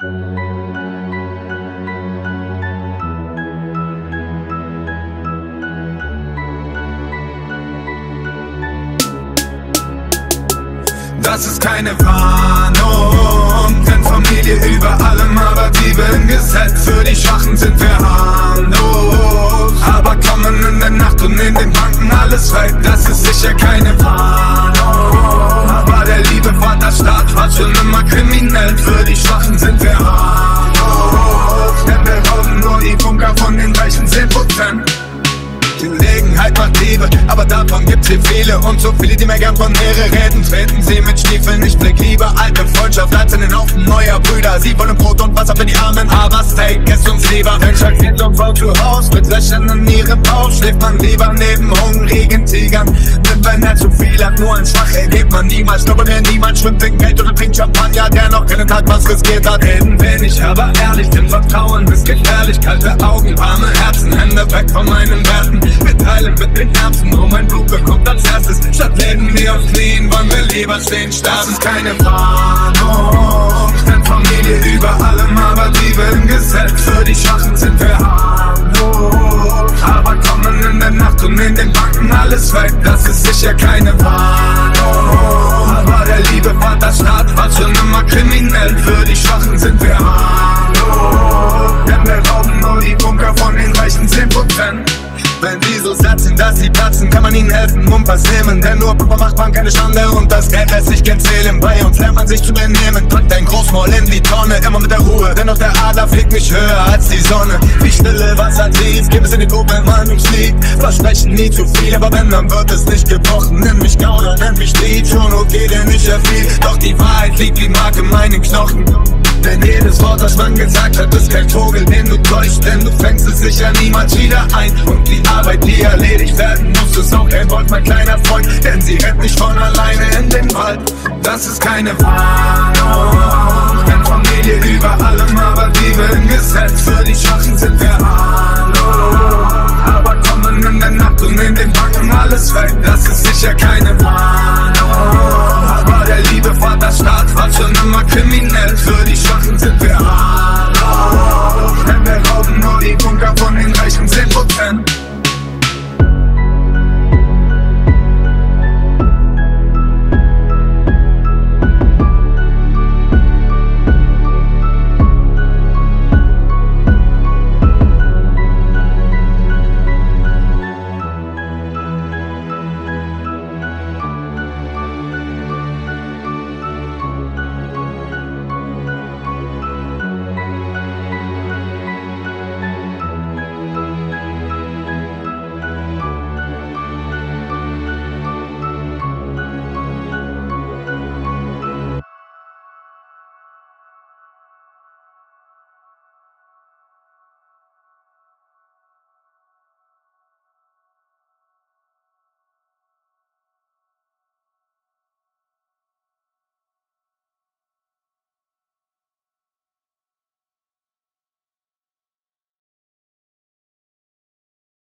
Das ist keine Warnung, 10%. Gelegenheit macht Liebe, aber davon gibt's hier viele und so viele, die mir gern von Ehre reden. Treten sie mit Stiefeln, ich blick lieber alte Freundschaft als in den Haufen neuer Brüder. Sie wollen Brot und Wasser für die Armen, aber Steak ist uns lieber. Wenn Chuck geht und baut zu Haus, mit Löchern in ihrem Bauch, schläft man lieber neben hungrigen Tigern. Denn wenn er zu hat, nur ein Schwache geht man niemals. Glaube mir, niemand schwimmt in Geld oder trinkt Champagner, der noch keinen Tag was riskiert hat. Reden wenig, aber ehrlich, denn Vertrauen ist gefährlich. Kalte Augen, warme Herzen, Hände weg von meinen Werten. Wir teilen mit den Herzen, nur mein Blut bekommt als erstes. Statt leben wir auf Knien, wollen wir lieber stehen ist keine Warnung, alles weg. Das ist sicher keine Warnung. Aber der liebe Vaterstaat war schon immer kriminell. Für die Schwachen sind wir harmlos. Denn wir rauben nur die Bunker von den reichen 10%. Wenn die sind, dass sie platzen, kann man ihnen helfen und was nehmen. Denn nur Papa macht man keine Schande und das Geld lässt sich gern zählen. Bei uns lernt man sich zu benehmen. Drückt dein Großmaul in die Tonne, immer mit der Ruhe. Denn auch der Adler fliegt nicht höher als die Sonne. Wie stille Wasser tief, gib es in die Gruppe, man mich liebt. Versprechen nie zu viel, aber wenn, dann wird es nicht gebrochen. Nenn mich Gauder, nenn mich Lieb, schon okay, denn ich erfiel. Doch die Wahrheit liegt wie Mark in meinen Knochen. Denn jedes Wort, das man gesagt hat, ist kein Vogel, den du täuscht, denn sicher niemals wieder ein. Und die Arbeit, die erledigt werden muss, ist auch kein mein kleiner Freund, denn sie rennt nicht von alleine in den Wald. Das ist keine Warnung, denn Familie über allem, aber Liebe im Gesetz. Für die Schwachen sind wir harmlos. Aber kommen in der Nacht und in den Banken alles weg, das ist sicher keine Warnung.